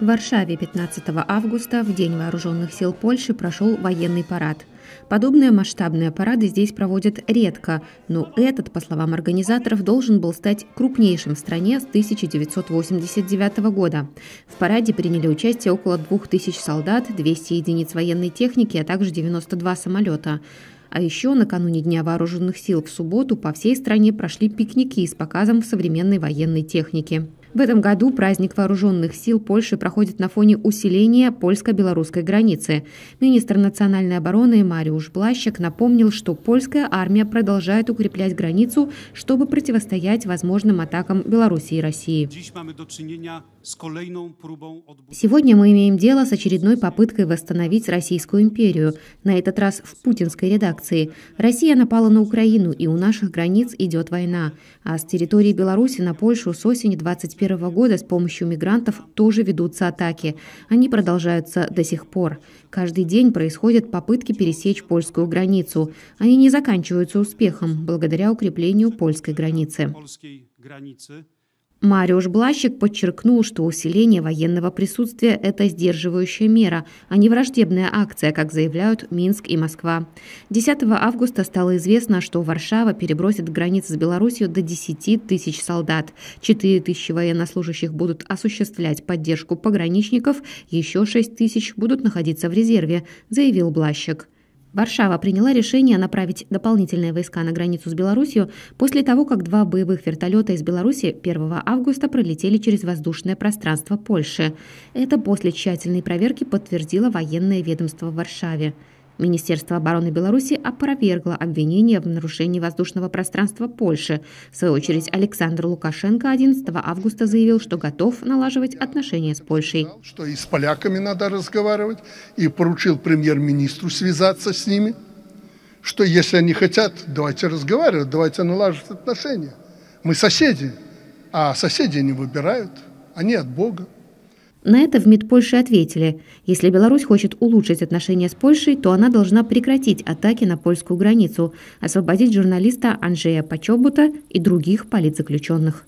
В Варшаве 15 августа, в День вооруженных сил Польши, прошел военный парад. Подобные масштабные парады здесь проводят редко, но этот, по словам организаторов, должен был стать крупнейшим в стране с 1989 года. В параде приняли участие около 2000 солдат, 200 единиц военной техники, а также 92 самолета. А еще накануне Дня вооруженных сил в субботу по всей стране прошли пикники с показом современной военной техники. В этом году праздник вооруженных сил Польши проходит на фоне усиления польско-белорусской границы. Министр национальной обороны Мариуш Блащик напомнил, что польская армия продолжает укреплять границу, чтобы противостоять возможным атакам Беларуси и России. Сегодня мы имеем дело с очередной попыткой восстановить Российскую империю, на этот раз в путинской редакции. Россия напала на Украину, и у наших границ идет война. А с территории Беларуси на Польшу с осени 21 2021 года с помощью мигрантов тоже ведутся атаки. Они продолжаются до сих пор. Каждый день происходят попытки пересечь польскую границу. Они не заканчиваются успехом благодаря укреплению польской границы. Мариуш Блащик подчеркнул, что усиление военного присутствия – это сдерживающая мера, а не враждебная акция, как заявляют Минск и Москва. 10 августа стало известно, что Варшава перебросит границы с Беларусью до 10 тысяч солдат. 4 тысячи военнослужащих будут осуществлять поддержку пограничников, еще 6 тысяч будут находиться в резерве, заявил Блащик. Варшава приняла решение направить дополнительные войска на границу с Беларусью после того, как два боевых вертолета из Беларуси 1 августа пролетели через воздушное пространство Польши. Это после тщательной проверки подтвердило военное ведомство в Варшаве. Министерство обороны Беларуси опровергло обвинение в нарушении воздушного пространства Польши. В свою очередь, Александр Лукашенко 11 августа заявил, что готов налаживать отношения с Польшей. Что и с поляками надо разговаривать, и поручил премьер-министру связаться с ними, что если они хотят, давайте разговаривать, давайте налаживать отношения. Мы соседи, а соседи не выбирают, они от Бога. На это в МИД Польши ответили, если Беларусь хочет улучшить отношения с Польшей, то она должна прекратить атаки на польскую границу, освободить журналиста Анжея Почобута и других политзаключенных.